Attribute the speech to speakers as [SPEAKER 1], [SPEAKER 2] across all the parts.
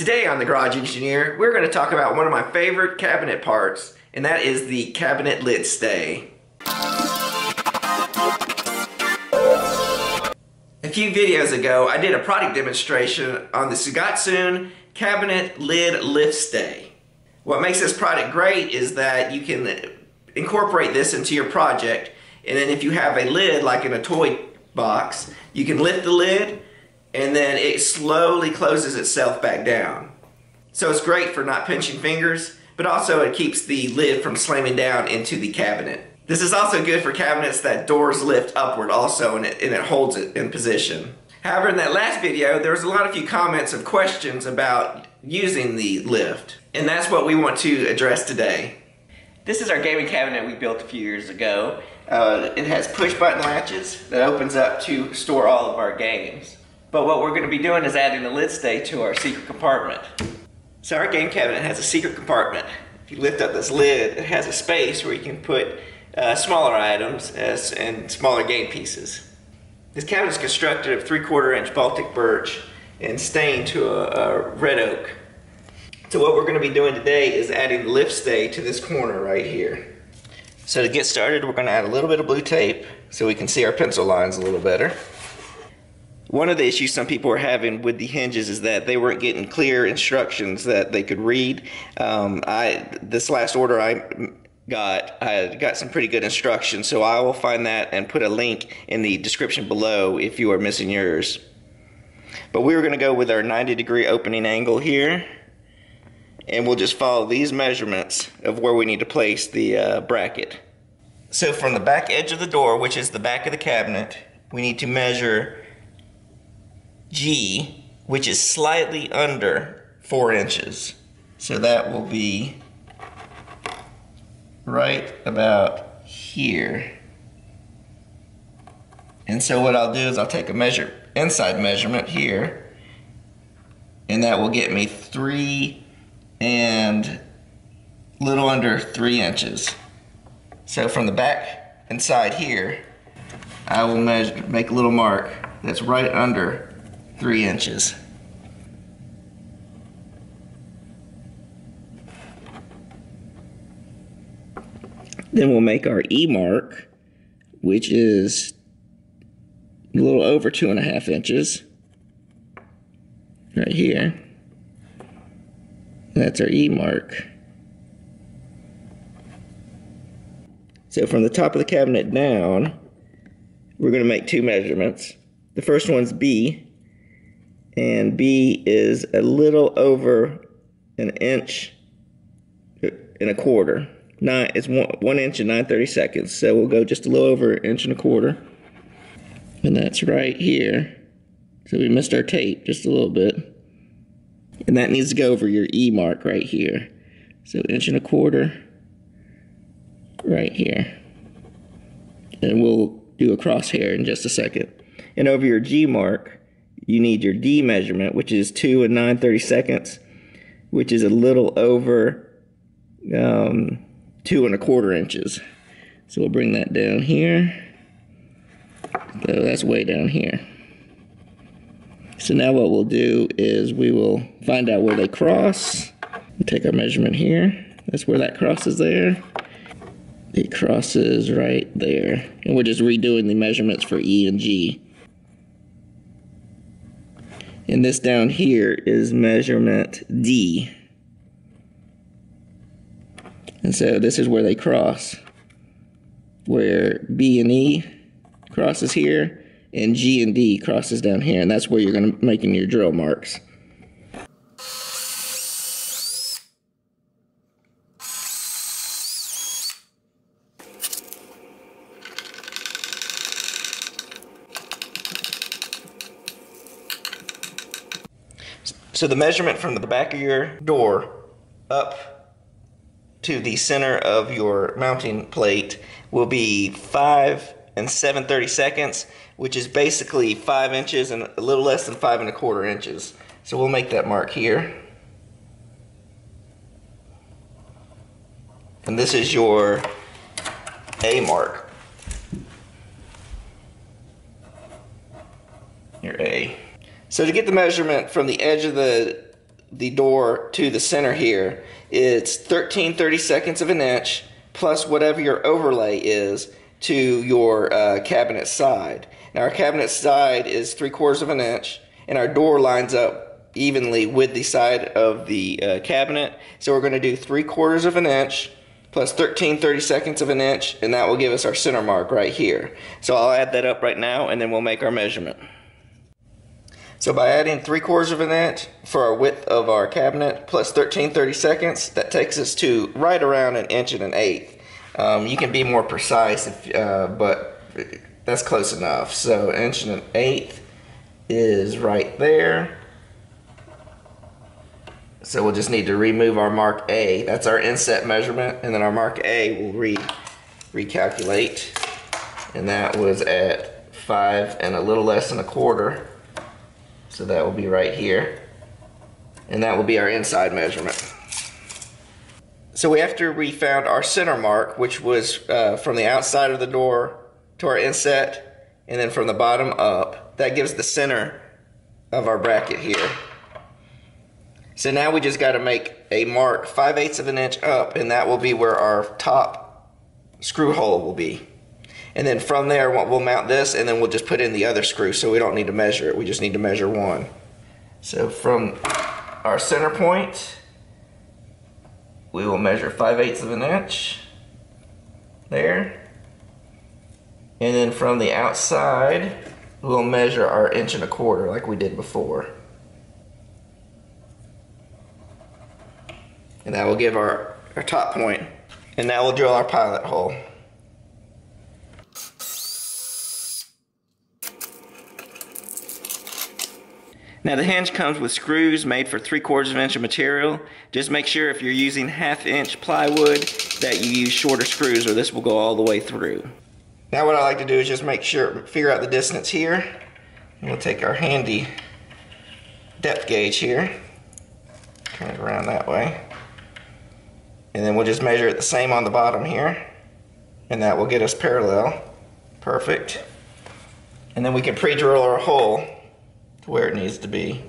[SPEAKER 1] Today on The Garage Engineer, we're going to talk about one of my favorite cabinet parts, and that is the cabinet lid stay. A few videos ago, I did a product demonstration on the Sugatsune cabinet lid lift stay. What makes this product great is that you can incorporate this into your project, and then if you have a lid like in a toy box, you can lift the lid and then it slowly closes itself back down. So it's great for not pinching fingers, but also it keeps the lid from slamming down into the cabinet. This is also good for cabinets that doors lift upward also and it, and it holds it in position. However, in that last video, there was a lot of few comments of questions about using the lift, and that's what we want to address today. This is our gaming cabinet we built a few years ago. Uh, it has push button latches that opens up to store all of our games. But what we're going to be doing is adding the lid stay to our secret compartment. So our game cabinet has a secret compartment. If you lift up this lid, it has a space where you can put uh, smaller items as, and smaller game pieces. This cabinet is constructed of 3 quarter inch Baltic birch and stained to a, a red oak. So what we're going to be doing today is adding the lift stay to this corner right here. So to get started, we're going to add a little bit of blue tape so we can see our pencil lines a little better. One of the issues some people were having with the hinges is that they weren't getting clear instructions that they could read. Um, I this last order I got I got some pretty good instructions, so I will find that and put a link in the description below if you are missing yours. But we are going to go with our 90 degree opening angle here, and we'll just follow these measurements of where we need to place the uh, bracket. So from the back edge of the door, which is the back of the cabinet, we need to measure G, which is slightly under four inches. So that will be right about here. And so what I'll do is I'll take a measure, inside measurement here, and that will get me three and little under three inches. So from the back inside here, I will measure, make a little mark that's right under three inches. Then we'll make our E mark, which is a little over two and a half inches. Right here. That's our E mark. So from the top of the cabinet down, we're going to make two measurements. The first one's B, and B is a little over an inch and a quarter. Nine, it's one, one inch and nine thirty seconds. So we'll go just a little over an inch and a quarter. And that's right here. So we missed our tape just a little bit. And that needs to go over your E mark right here. So inch and a quarter right here. And we'll do a crosshair in just a second. And over your G mark, you need your D measurement, which is 2 and 9 30 seconds, which is a little over um, 2 and a quarter inches. So we'll bring that down here. So that's way down here. So now what we'll do is we will find out where they cross. We'll take our measurement here. That's where that crosses there. It crosses right there. And we're just redoing the measurements for E and G. And this down here is measurement D. And so this is where they cross. Where B and E crosses here, and G and D crosses down here. And that's where you're going to making your drill marks. So the measurement from the back of your door up to the center of your mounting plate will be 5 and 7 30 seconds, which is basically 5 inches and a little less than 5 and a quarter inches. So we'll make that mark here. And this is your A mark. Your A. So to get the measurement from the edge of the the door to the center here, it's 13 30 seconds of an inch plus whatever your overlay is to your uh, cabinet side. Now our cabinet side is three quarters of an inch and our door lines up evenly with the side of the uh, cabinet. So we're going to do three quarters of an inch plus 13 30 seconds of an inch and that will give us our center mark right here. So I'll add that up right now and then we'll make our measurement. So by adding 3 quarters of an inch for our width of our cabinet plus 13 30 seconds, that takes us to right around an inch and an eighth. Um, you can be more precise, if, uh, but that's close enough. So inch and an eighth is right there. So we'll just need to remove our mark A. That's our inset measurement, and then our mark A will re recalculate. And that was at five and a little less than a quarter. So that will be right here. And that will be our inside measurement. So after we found our center mark, which was uh, from the outside of the door to our inset, and then from the bottom up, that gives the center of our bracket here. So now we just got to make a mark 5 eighths of an inch up, and that will be where our top screw hole will be. And then from there, we'll mount this and then we'll just put in the other screw so we don't need to measure it. We just need to measure one. So from our center point, we will measure 5 eighths of an inch there. And then from the outside, we'll measure our inch and a quarter like we did before. And that will give our, our top point. And now we'll drill our pilot hole. Now the hinge comes with screws made for 3 quarters of an inch of material. Just make sure if you're using half inch plywood that you use shorter screws or this will go all the way through. Now what I like to do is just make sure, figure out the distance here. And we'll take our handy depth gauge here. Turn it around that way. And then we'll just measure it the same on the bottom here. And that will get us parallel. Perfect. And then we can pre-drill our hole to where it needs to be.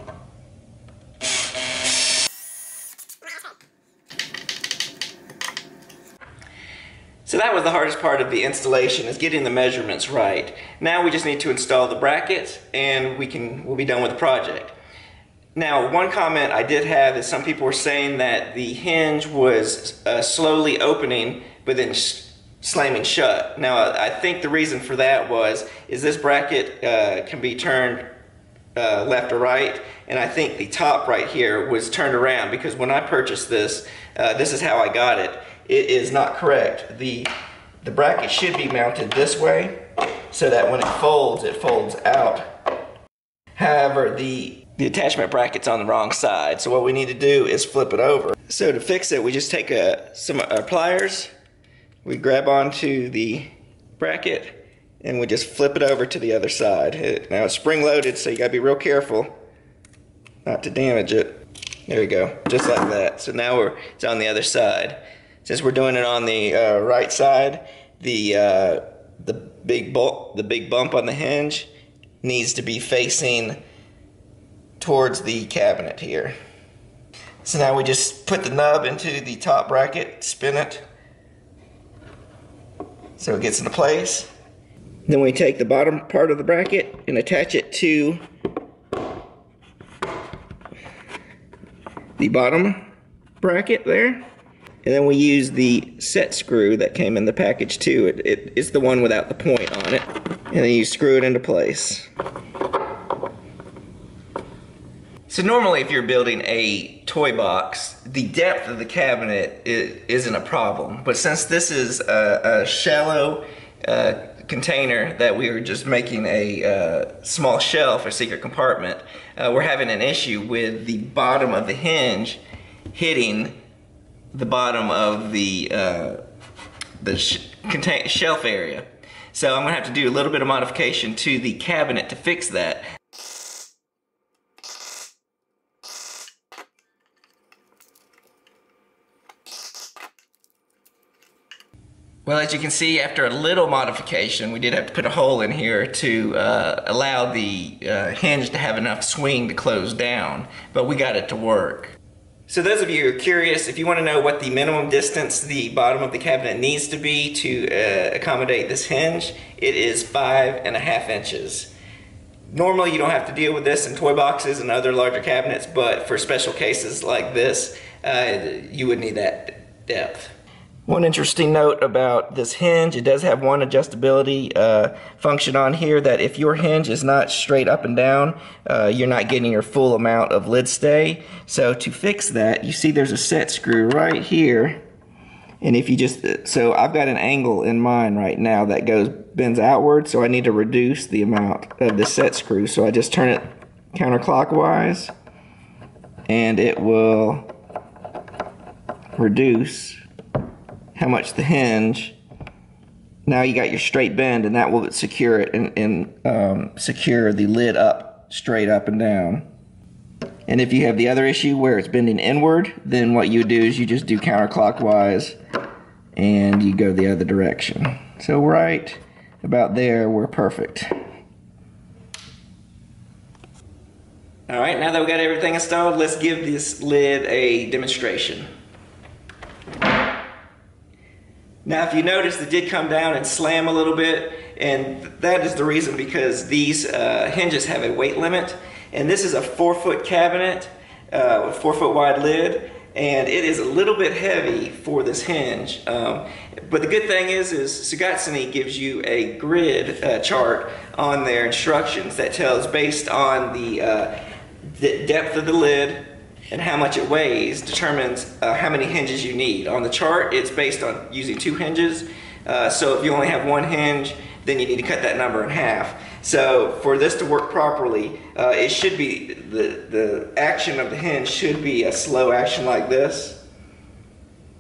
[SPEAKER 1] So that was the hardest part of the installation is getting the measurements right. Now we just need to install the brackets and we can we'll be done with the project. Now one comment I did have is some people were saying that the hinge was uh, slowly opening but then slamming shut. Now I think the reason for that was is this bracket uh, can be turned uh, left or right and I think the top right here was turned around because when I purchased this uh, this is how I got it. It is not correct. The the bracket should be mounted this way so that when it folds it folds out. However the the attachment bracket's on the wrong side so what we need to do is flip it over. So to fix it we just take a, some uh, pliers. We grab onto the bracket and we just flip it over to the other side. Now it's spring loaded, so you gotta be real careful not to damage it. There we go, just like that. So now we're it's on the other side. Since we're doing it on the uh, right side, the uh, the big bump, the big bump on the hinge needs to be facing towards the cabinet here. So now we just put the nub into the top bracket, spin it, so it gets into place. Then we take the bottom part of the bracket and attach it to the bottom bracket there. And then we use the set screw that came in the package too. It, it, it's the one without the point on it. And then you screw it into place. So normally if you're building a toy box, the depth of the cabinet is, not a problem. But since this is a, a shallow uh, container that we were just making a uh, small shelf or secret compartment, uh, we're having an issue with the bottom of the hinge hitting the bottom of the uh, the sh shelf area. So I'm gonna have to do a little bit of modification to the cabinet to fix that. Well, as you can see, after a little modification, we did have to put a hole in here to uh, allow the uh, hinge to have enough swing to close down, but we got it to work. So those of you who are curious, if you want to know what the minimum distance the bottom of the cabinet needs to be to uh, accommodate this hinge, it is five and a half inches. Normally you don't have to deal with this in toy boxes and other larger cabinets, but for special cases like this, uh, you would need that depth. One interesting note about this hinge, it does have one adjustability uh, function on here that if your hinge is not straight up and down, uh, you're not getting your full amount of lid stay. So to fix that, you see there's a set screw right here. And if you just, so I've got an angle in mine right now that goes, bends outward, so I need to reduce the amount of the set screw. So I just turn it counterclockwise and it will reduce how much the hinge now you got your straight bend and that will secure it and, and um, secure the lid up straight up and down. And if you have the other issue where it's bending inward then what you do is you just do counterclockwise and you go the other direction. So right about there we're perfect. All right now that we got everything installed let's give this lid a demonstration now, if you notice, it did come down and slam a little bit, and that is the reason because these uh, hinges have a weight limit, and this is a four foot cabinet uh, with four foot wide lid, and it is a little bit heavy for this hinge. Um, but the good thing is, is Sugatsune gives you a grid uh, chart on their instructions that tells based on the, uh, the depth of the lid, and how much it weighs determines uh, how many hinges you need. On the chart, it's based on using two hinges. Uh, so if you only have one hinge, then you need to cut that number in half. So for this to work properly, uh, it should be, the, the action of the hinge should be a slow action like this.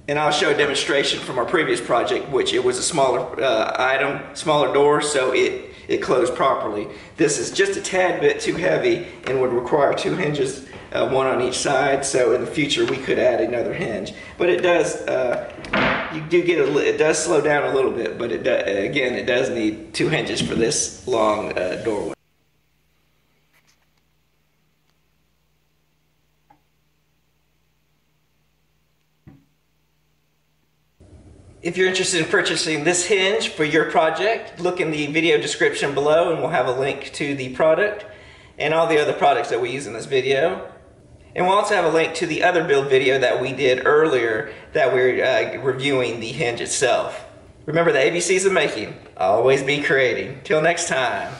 [SPEAKER 1] And I'll show a demonstration from our previous project, which it was a smaller uh, item, smaller door, so it, it closed properly. This is just a tad bit too heavy and would require two hinges uh, one on each side. So in the future we could add another hinge. But it does, uh, you do get a, it does slow down a little bit, but it do, again, it does need two hinges for this long uh, doorway. If you're interested in purchasing this hinge for your project, look in the video description below and we'll have a link to the product and all the other products that we use in this video. And we'll also have a link to the other build video that we did earlier that we're uh, reviewing the hinge itself. Remember the ABCs of making. Always be creating. Till next time.